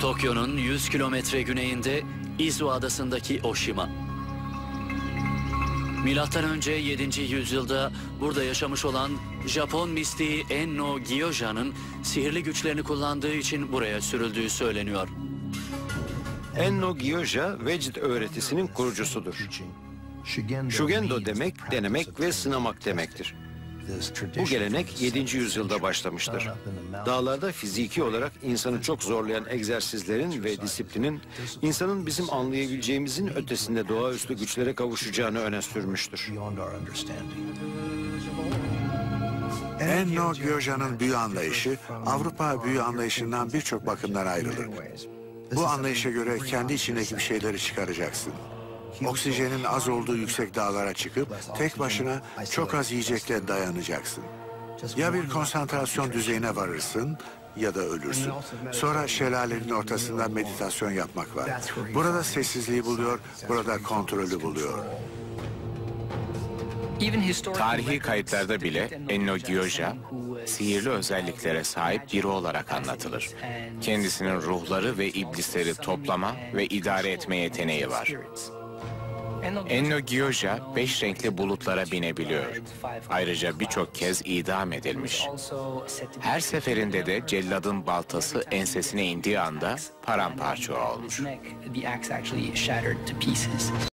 Tokyo'nun 100 kilometre güneyinde Izu adasındaki Oshima. Milattan önce 7. yüzyılda burada yaşamış olan Japon mistiği Enno Gyoja'nın sihirli güçlerini kullandığı için buraya sürüldüğü söyleniyor. Enno Gyoja Vecd öğretisinin kurucusudur. Shugendo demek denemek ve sınamak demektir. Bu gelenek 7. yüzyılda başlamıştır. Dağlarda fiziki olarak insanı çok zorlayan egzersizlerin ve disiplinin insanın bizim anlayabileceğimizin ötesinde doğaüstü güçlere kavuşacağını öne sürmüştür. Enno Gyoja'nın büyü anlayışı Avrupa büyü anlayışından birçok bakımdan ayrılır. Bu anlayışa göre kendi içindeki bir şeyleri çıkaracaksın. Oksijenin az olduğu yüksek dağlara çıkıp tek başına çok az yiyecekle dayanacaksın. Ya bir konsantrasyon düzeyine varırsın ya da ölürsün. Sonra şelalenin ortasında meditasyon yapmak var. Burada sessizliği buluyor, burada kontrolü buluyor. Tarihi kayıtlarda bile Enno Gyoja sihirli özelliklere sahip biri olarak anlatılır. Kendisinin ruhları ve iblisleri toplama ve idare etme yeteneği var. Enno Gyoja beş renkli bulutlara binebiliyor. Ayrıca birçok kez idam edilmiş. Her seferinde de celladın baltası ensesine indiği anda paramparça olmuş.